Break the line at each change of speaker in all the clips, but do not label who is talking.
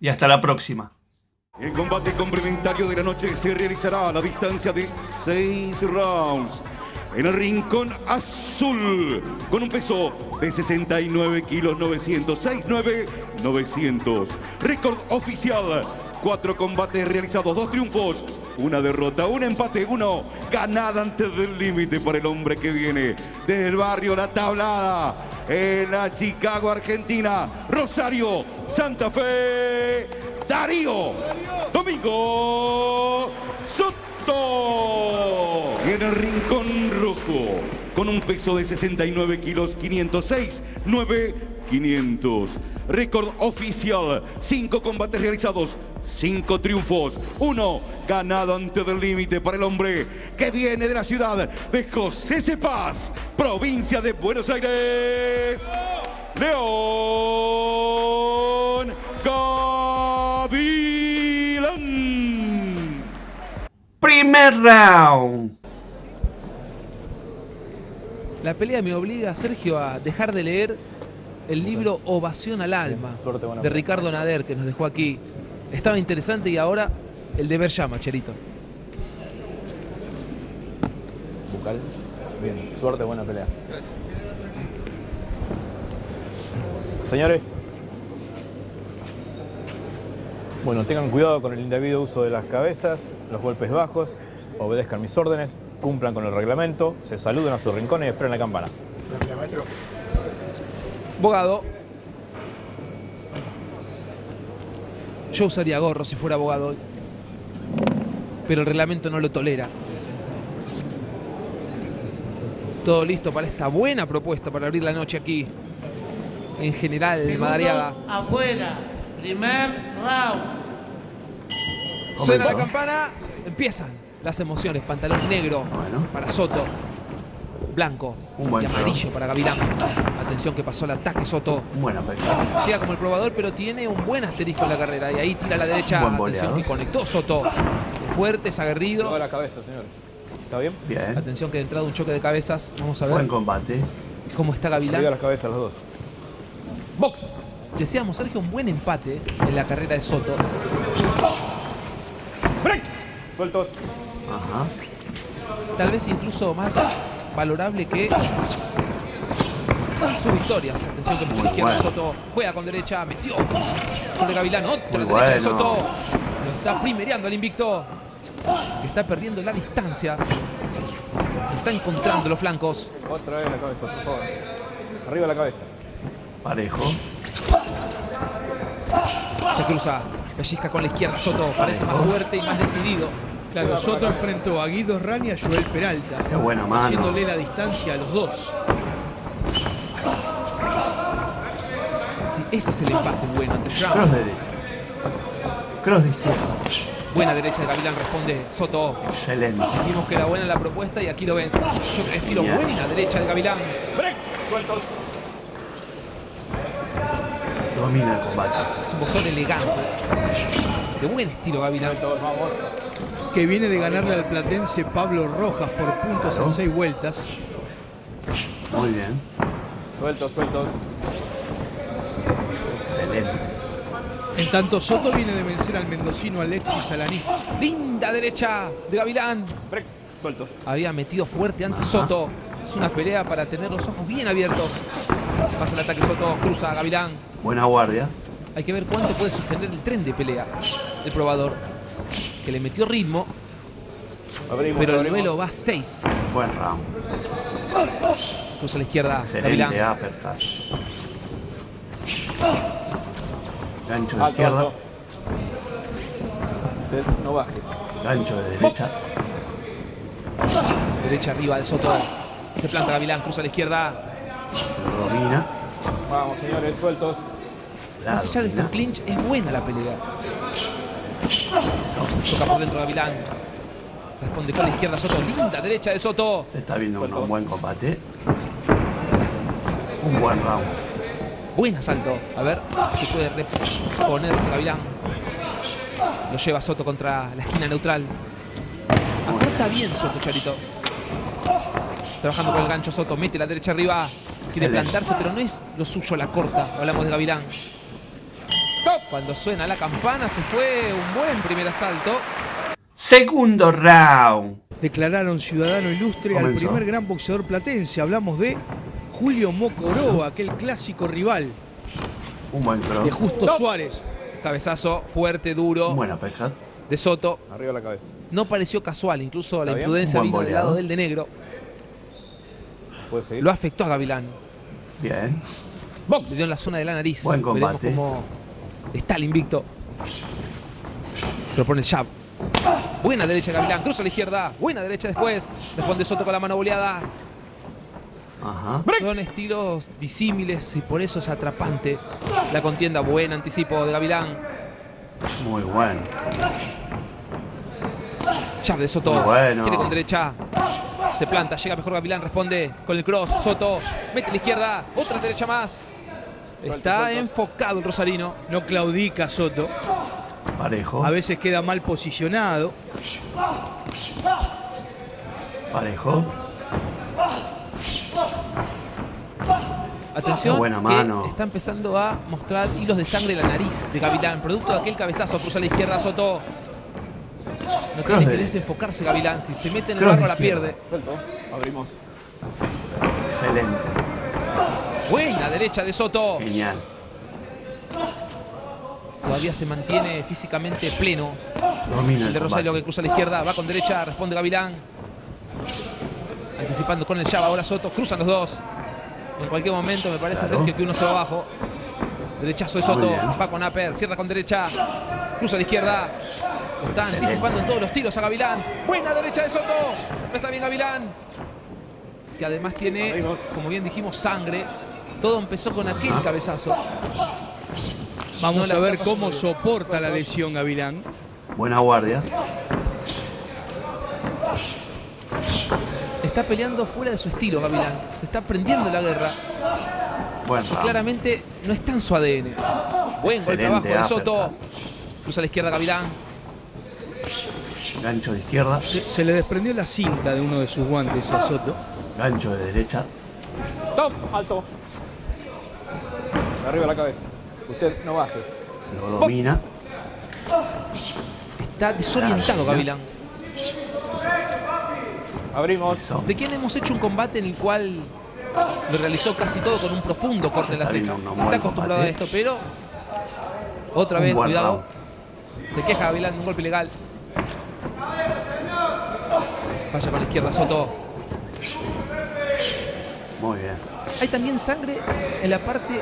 y hasta la próxima.
El combate complementario de la noche se realizará a la distancia de 6 rounds. En el rincón azul, con un peso de 69 kilos 900, 69 900. Récord oficial, cuatro combates realizados, dos triunfos, una derrota, un empate, uno ganada antes del límite para el hombre que viene desde el barrio La Tablada, en la Chicago, Argentina, Rosario, Santa Fe, Darío, Domingo Soto. En el rincón rojo, con un peso de 69 kilos, 506, 9, 500. Récord oficial, cinco combates realizados, cinco triunfos, uno ganado antes del límite para el hombre que viene de la ciudad de José Cepaz, provincia de Buenos Aires, León Gavilán.
Primer round.
La pelea me obliga, Sergio, a dejar de leer el libro Ovación al Alma de. Ricardo Nader, que nos dejó aquí. Estaba interesante y ahora el deber llama, Cherito.
Bucal. Bien, suerte, buena pelea. Señores. Bueno, tengan cuidado con el indebido uso de las cabezas, los golpes bajos, obedezcan mis órdenes, cumplan con el reglamento, se saluden a sus rincones y esperen la campana.
Abogado. Yo usaría gorro si fuera abogado hoy. Pero el reglamento no lo tolera. Todo listo para esta buena propuesta para abrir la noche aquí. En general, Madariaga.
Afuera. Primer round.
Suena la campana, empiezan las emociones. Pantalón negro
Bueno.
para Soto. Blanco
Un buen
y amarillo para Gavilán. Atención que pasó el ataque Soto.
Buena pelea.
Llega como el probador, pero tiene un buen asterisco en la carrera. Y ahí tira a la derecha.
Buen
Atención que conectó Soto. Es fuerte, es aguerrido.
Toda la cabeza, señores. ¿Está bien?
Bien.
Atención que de entrada un choque de cabezas. Vamos a ver
Buen combate.
cómo está
Arriba
Gavilán.
las cabezas los dos. Box.
Deseamos, Sergio, un buen empate en la carrera de Soto.
Break. Sueltos.
Ajá.
Tal vez incluso más valorable que sus victorias. Atención que por izquierda
bueno.
Soto juega con derecha, metió sobre Gavilán, otra
Muy
derecha de. Soto. Lo está primereando al invicto. Está perdiendo la distancia. Está encontrando los flancos.
Otra vez la cabeza, por favor. Arriba la cabeza.
Parejo.
Se cruza, pellizca con la izquierda Soto. Parece más fuerte y más decidido.
Claro, Soto enfrentó a Guido Rani y a Joel Peralta,
Qué buena mano.
haciéndole la distancia a los dos.
Sí, ese es el empate bueno entre
Cross
Brown.
derecha. Cross de izquierda.
Buena derecha de Gavilán, responde Soto.
Excelente.
Vimos que era buena la propuesta y aquí lo ven. Yo estilo
Bien.
buena derecha de Gavilán.
Break. Sueltos.
Domina el combate.
Es un boxeador elegante. De buen estilo Gavilán.
Sueltos, vamos.
Que viene de ganarle al platense Pablo Rojas por puntos en seis vueltas.
Muy bien.
Sueltos, sueltos.
Excelente.
En tanto, Soto viene de vencer al mendocino Alexis Alanís.
Linda derecha de Gavilán.
Break. Sueltos.
Había metido fuerte antes Soto. Es una pelea para tener los ojos bien abiertos. Pasa el ataque Soto, cruza a Gavilán.
Buena guardia.
Hay que ver cuánto puede sostener el tren de pelea. El probador. Que le metió ritmo,
Abrimos,
pero el
abrimos.
duelo va 6.
Buen round.
Cruza a la izquierda,
Excelente uppercut. Gancho de
Alto,
izquierda,
alto. No baje.
gancho de derecha.
Derecha arriba de Soto. Se planta Gavilán, cruza a la izquierda.
Domina.
Vamos, señores, sueltos.
La
Más allá de estos clinch, es buena la pelea. Toca por dentro Gavilán. Responde con la izquierda Soto. Linda derecha de Soto.
Se está viendo un buen combate. Un buen round.
Buen asalto. A ver si puede reponerse Gavilán. Lo lleva Soto contra la esquina neutral. Acorta bien Soto, Charito. Trabajando con el gancho Soto. Mete la derecha arriba. Quiere plantarse, pero no es lo suyo la corta. Hablamos de Gavilán. Cuando suena la campana se fue un buen primer asalto.
Segundo round.
Declararon ciudadano ilustre al primer gran boxeador platense. Hablamos de Julio Mocoroa, aquel clásico rival
Un buen cross.
de Justo Suárez.
Cabezazo fuerte, duro
Un buen uppercut.
de Soto.
Arriba la cabeza.
No pareció casual, incluso la imprudencia vino del lado del de negro. Lo afectó a Gavilán.
Bien.
Le dio en la zona de la nariz.
Buen combate.
Veremos cómo está el invicto. Propone el jab. Buena derecha de Gavilán. Cruza a la izquierda. Buena derecha después. Responde Soto con la mano boleada.
Ajá.
Son estilos disímiles y por eso es atrapante la contienda. Buen anticipo de Gavilán.
Muy bueno.
Jab de Soto.
Muy bueno.
Quiere con derecha. Se planta, llega mejor Gavilán, responde con el cross. Soto, mete a la izquierda, otra derecha más. Está
suelto.
enfocado el Rosarino.
No claudica Soto.
Parejo.
A veces queda mal posicionado.
Parejo.
Atención,
buena
que
mano.
está empezando a mostrar hilos de sangre en la nariz de Gavilán. Producto de aquel cabezazo, cruza a la izquierda, Soto. No
Cross
tiene
de-
que desenfocarse Gavilán. Si se mete en el
Cross
barro la
izquierda.
pierde.
Suelto. Abrimos.
Excelente.
Buena derecha de Soto.
Genial.
Todavía se mantiene físicamente pleno.
Domina
El de Rosario que cruza a la izquierda, va con derecha, responde Gavilán. Anticipando con el jab, ahora Soto, cruzan los dos. En cualquier momento me parece
Claro.
Sergio que uno se va abajo. Derechazo de Soto, va con Aper, cierra con derecha, cruza a la izquierda. Lo está
Excelente.
anticipando en todos los tiros a Gavilán. Buena derecha de Soto. No está bien Gavilán. Que además tiene, como bien dijimos, sangre. Todo empezó con aquel cabezazo.
Vamos
No
a ver cómo soporta la lesión Gavilán.
Buena guardia.
Está peleando fuera de su estilo Gavilán. Se está prendiendo la guerra.
Buen
Y claramente no está en su ADN. Buen golpe abajo de Soto. Cruza a la izquierda Gavilán.
Gancho de izquierda.
Se, se le desprendió la cinta de uno de sus guantes a Soto.
Gancho de derecha.
Top. Alto. Arriba la cabeza. Usted no baje.
Lo domina.
Está desorientado Gavilán.
Abrimos.
De quien hemos hecho un combate en el cual lo realizó casi todo con un profundo corte en la ceja. Está acostumbrado a esto, pero otra vez, cuidado. Se queja Gavilán de un golpe ilegal. Vaya con la izquierda Soto.
Muy bien.
Hay también sangre en la parte,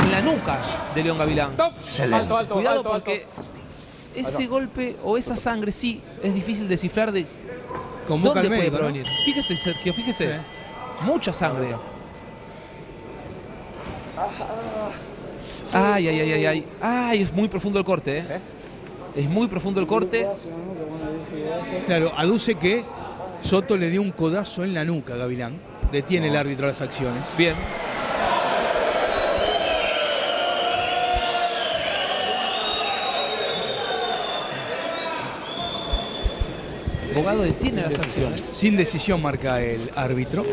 en la nuca de León Gavilán.
Alto, alto,
Cuidado
alto, alto.
porque ese golpe o esa sangre sí es difícil descifrar de
Convoca
dónde puede
médico, ¿no?
provenir. Fíjese, Sergio, fíjese.
Sí.
Mucha sangre. Ay, ay, ay, ay, ay. Ay, es muy profundo el corte, ¿eh? Es muy profundo el corte.
Claro, aduce que Soto le dio un codazo en la nuca a Gavilán. Detiene el árbitro las acciones.
Bien. Abogado detiene las acciones.
Sin decisión marca el árbitro.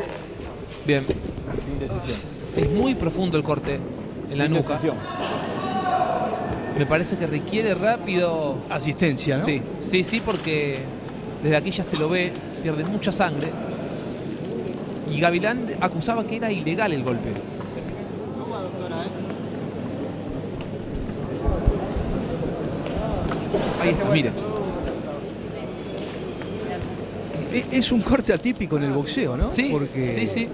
Bien.
Sin decisión.
Es muy profundo el corte en la nuca.
decisión.
Me parece que requiere rápido.
Asistencia, ¿no?
Sí, sí, sí, porque desde aquí ya se lo ve, pierde mucha sangre. Gavilán acusaba que era ilegal el golpe. Ahí está, mire.
E- Es un corte atípico en el boxeo, ¿no?
Sí,
Porque
sí, sí.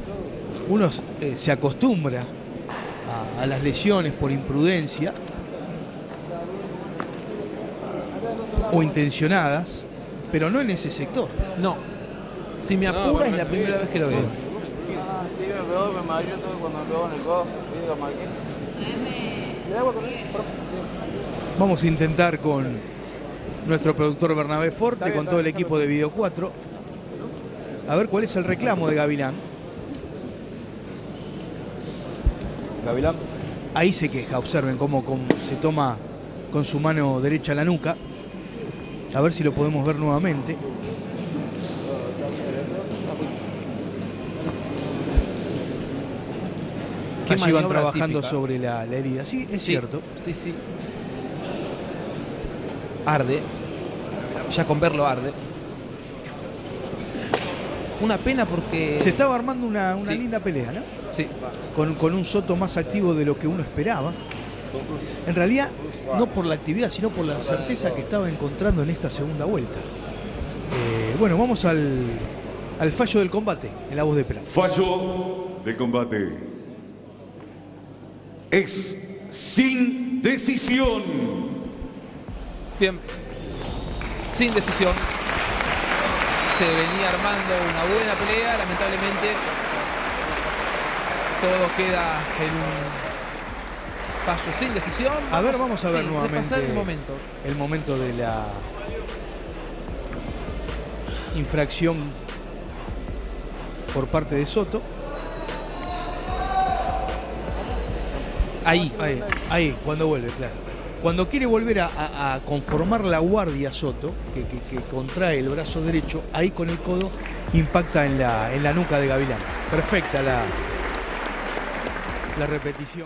uno eh, se acostumbra a, a las lesiones por imprudencia o intencionadas, pero no en ese sector.
No. Si me apura es la primera vez que lo veo.
Sí, me pegó, me cuando me pegó en el.
Vamos a intentar con nuestro productor Bernabé Forte, con todo el equipo de Video 4, a ver cuál es el reclamo de Gavilán.
Gavilán.
Ahí se queja, observen cómo, cómo se toma con su mano derecha la nuca. A ver si lo podemos ver nuevamente.
Qué
Allí van
maniobra
trabajando
típica.
sobre la, la herida. Sí, es
Sí,
cierto.
Sí, sí. Arde. Ya con verlo arde. Una pena porque.
Se estaba armando una, una
Sí.
linda pelea, ¿no?
Sí.
Con, con un Soto más activo de lo que uno esperaba. En realidad, no por la actividad, sino por la certeza que estaba encontrando en esta segunda vuelta. Eh, bueno, vamos al, al fallo del combate en la voz de Prat.
Fallo del combate. Es sin decisión.
Bien. Sin decisión. Se venía armando una buena pelea. Lamentablemente. Todo queda en un fallo sin decisión.
A ver, vamos a ver
sí,
nuevamente
el momento.
el momento de la infracción por parte de Soto.
Ahí.
Ahí, ahí, cuando vuelve, claro. Cuando quiere volver a, conformar la guardia Soto, que, que- que contrae el brazo derecho, ahí con el codo impacta en la, en la nuca de Gavilán. Perfecta la, la repetición.